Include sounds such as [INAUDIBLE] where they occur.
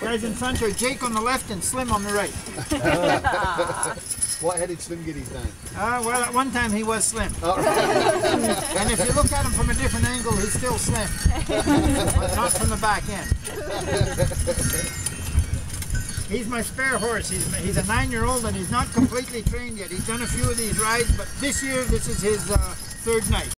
Guys in front are Jake on the left and Slim on the right. [LAUGHS] what headed Slim get his name? Uh, well, at one time he was Slim. Oh, [LAUGHS] and if you look at him from a different angle, he's still Slim. but not from the back end. [LAUGHS] He's my spare horse. He's, he's a nine-year-old and he's not completely trained yet. He's done a few of these rides, but this year this is his uh, third night.